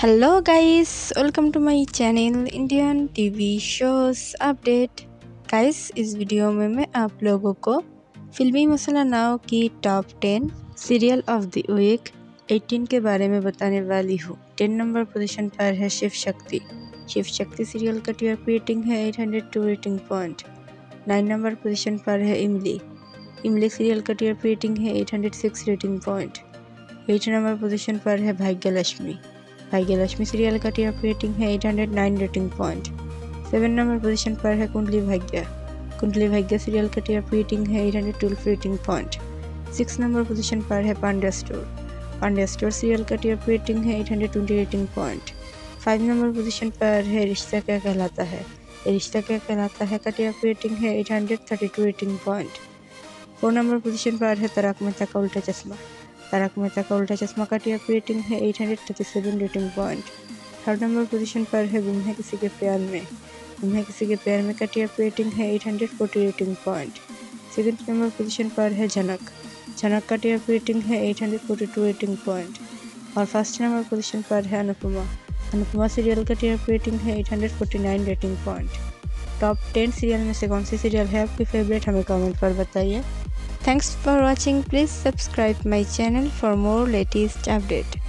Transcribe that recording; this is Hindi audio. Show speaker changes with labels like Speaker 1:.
Speaker 1: Hello guys welcome to my channel Indian TV shows update guys इस वीडियो में मैं आप लोगों को फिल्मी मसाला नाव की top ten serial of the week 18 के बारे में बताने वाली हूँ। टेन नंबर पोजीशन पर है शिव शक्ति। शिव शक्ति सीरियल का टीआरपी रेटिंग है 802 rating point nine number position पर है इमली। इमली सीरियल का टीआरपी रेटिंग है 806 rating point eight number position पर है भाग्य लक्ष्मी भाग्य लक्ष्मी सीरियल का टी टीआरपी रेटिंग है 809 rating point seven number position पर है कुंडली भाग्य। कुंडली भाग्य सीरियल का टीआरपी रेटिंग है 812 rating point six number position पर है Pandya store Pandya store serial का टी टीआरपी रेटिंग है 820 rating point five number position पर है रिश्ता क्या कहलाता है? रिश्ता क्या कहलाता है का टीआरपी रेटिंग है 832 rating point four number position पर है तराक मेहता का उल्टा चश्मा। तारक मेहता का उल्टा चश्मा का टीआर रेटिंग है eight hundred thirty seven rating point third number position पर है गुम है किसी के प्यार में गुम है किसी के प्यार में का टीआर रेटिंग है eight hundred forty rating point second number position पर है जनक झनक का टीआर रेटिंग है eight hundred forty two rating point और फ़र्स्ट नंबर पोजीशन पर है अनुपमा अनुपमा सीरियल का टीआर रेटिंग है eight hundred forty nine rating point top ten serial में से कौन सी सीरियल है आपकी फेवरेट हमें कमेंट पर बताइए Thanks for watching. Please subscribe my channel for more latest update.